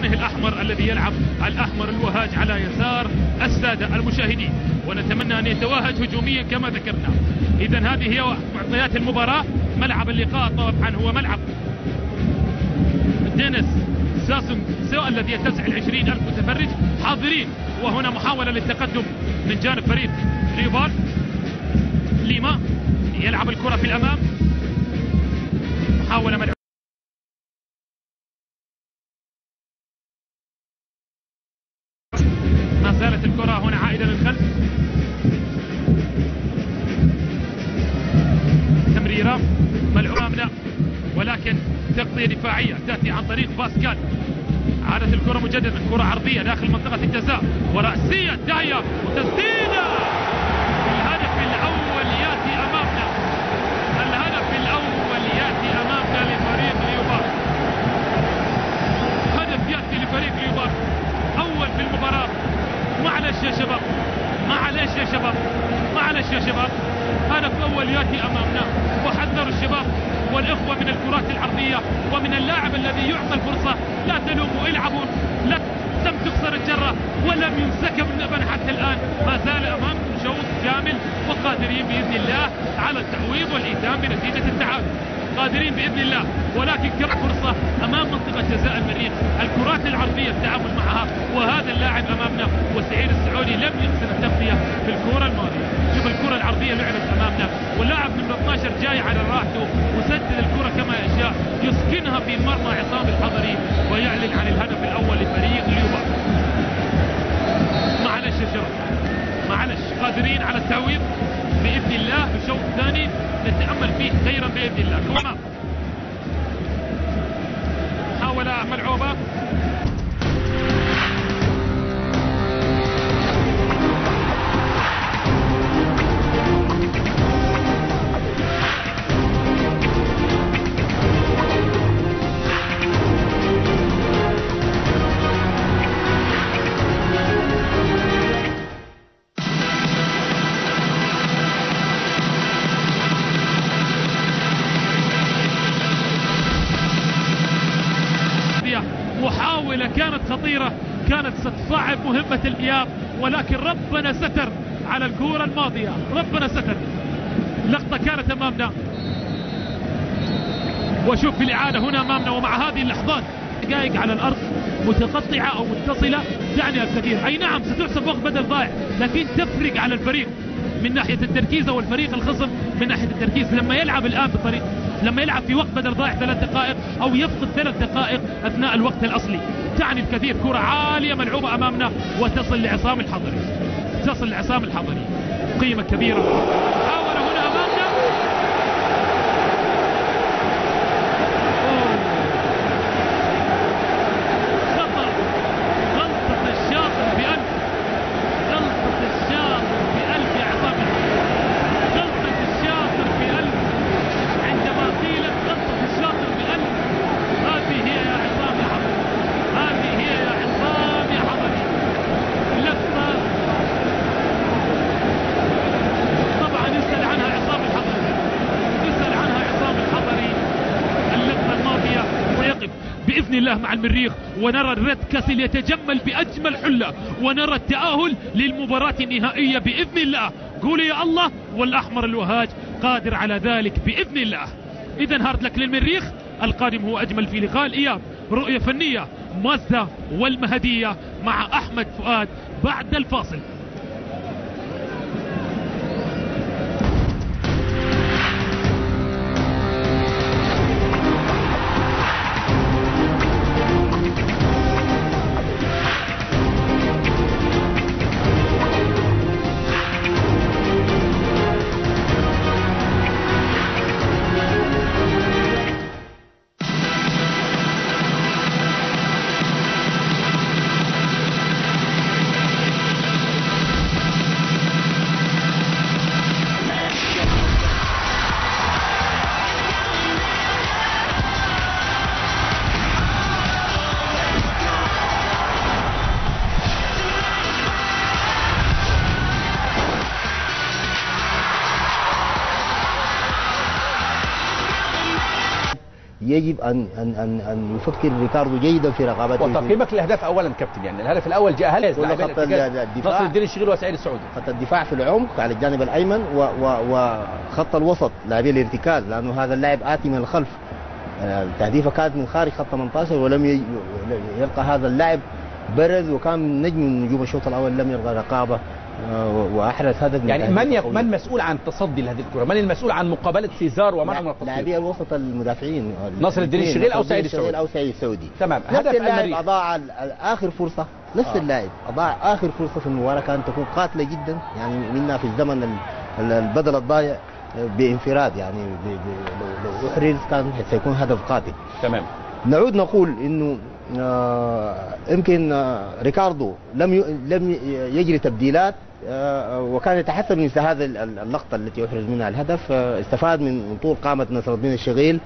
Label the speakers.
Speaker 1: لونه الأحمر الذي يلعب الأحمر الوهاج على يسار السادة المشاهدين. ونتمنى أن يتوهج هجوميا كما ذكرنا. إذا هذه هي معطيات المباراة. ملعب اللقاء طبعا هو ملعب دينيس ساسون سو الذي يتسع العشرين ألف متفرج حاضرين. وهنا محاولة للتقدم من جانب فريق ريفال ليما يلعب الكرة في الأمام. محاولة ملعب تغطية دفاعية تأتي عن طريق باسكال. عادت الكرة مجددا كرة عرضية داخل منطقة الجزاء. ورأسية داية وتسديدة الهدف الأول يأتي أمامنا. الهدف الأول يأتي أمامنا لفريق ليوبار هدف يأتي لفريق ليوبار أول في المباراة. معلش يا شباب. معلش يا شباب. معلش يا شباب. هدف أول يأتي أمامنا. وحذروا الشباب. والإخوة من الكرات العرضية ومن اللاعب الذي يعطى الفرصة لا تلوموا العبوا لا لم تخسر الجرة ولم ينسكب النبن حتى الآن. ما زال أمامكم شوط كامل وقادرين بإذن الله على التعويض والإيتام بنتيجة التعادل. قادرين بإذن الله ولكن كم فرصة أمام منطقة جزاء المريخ. الكرات العرضية التعامل معها وهذا اللاعب أمامنا وسعيد السعودي لم يحسن التغطية في الكره الماضية. شوف الكرة العرضية لعبت أمامنا واللاعب من 12 جاي على راحته في مرمى عصام الحضري ويعلن عن الهدف الأول لفريق كانت خطيرة كانت ستصعب مهمة الإياب ولكن ربنا ستر على الكورة الماضية. ربنا ستر. لقطة كانت أمامنا. وشوف في الإعادة هنا أمامنا ومع هذه اللحظات دقائق على الأرض متقطعة أو متصلة تعني الكثير أي نعم ستحسب وقت بدل ضائع لكن تفرق على الفريق. من ناحية التركيز أو الفريق الخصم من ناحية التركيز. لما يلعب الآن بطريق لما يلعب في وقت بدل ضائع ثلاث دقائق أو يفقد ثلاث دقائق أثناء الوقت الأصلي تعني الكثير. كرة عالية ملعوبة أمامنا وتصل لعصام الحضري. تصل لعصام الحضري. قيمة كبيرة محاولة هنا أمامنا أوه. خطأ غلطة الشاطر بألف غلطة الشاطر بألف يا عصام غلطة الشاطر بألف عندما قيلت غلطة الشاطر بألف هذه هي يا عصام يا حضري هذه هي يا عصام يا حضري لقطة طبعا يسأل عنها عصام الحضري يسأل عنها عصام الحضري اللقطة الماضية ويقف بإذن الله مع المريخ ونرى الريد كاسل يتجمل بأجمل حلة ونرى التأهل للمباراة النهائية بإذن الله. قولوا يا الله والأحمر الوهاج قادر على ذلك بإذن الله. إذا هارد لك للمريخ القادم هو أجمل في لقاء الإياب. رؤية فنية مازدا والمهدية مع أحمد فؤاد بعد الفاصل.
Speaker 2: يجب ان ان ان, أن يفكر ريكاردو جيدا في رقابته.
Speaker 3: وتقييمك للاهداف اولا كابتن يعني الهدف الأول جاء هل
Speaker 2: خط الدفاع.
Speaker 3: نصر الدين الشغيل وسعيد السعودي.
Speaker 2: خط الدفاع في العمق على الجانب الأيمن وخط الوسط لاعبي الارتكاز لأنه هذا اللاعب آتي من الخلف. التهديفه كانت من خارج خط 18 ولم يلقى هذا اللاعب برز وكان نجم من نجوم الشوط الأول لم يلقى رقابة. واحرز هدف
Speaker 3: يعني من يق... من مسؤول عن تصدي لهذه الكرة؟ من المسؤول عن مقابلة سيزار ومنع من
Speaker 2: لاعبي الوسط المدافعين.
Speaker 3: نصر الدين الشغيل أو سعيد السعودي؟
Speaker 2: أو سعيد السعودي.
Speaker 3: تمام
Speaker 2: نفس اللاعب أضاع آخر فرصة. نفس آه. اللاعب أضاع آخر فرصة في المباراة. كانت تكون قاتلة جدا. يعني منها في الزمن البدل الضايع بانفراد. يعني لو أحرز كان سيكون هدف قاتل.
Speaker 3: تمام.
Speaker 2: نعود نقول إنه آه يمكن آه ريكاردو لم لم يجري تبديلات آه وكان يتحسن من هذه اللقطة التي يحرز منها الهدف استفاد من طول قامة نصر الدين الشغيل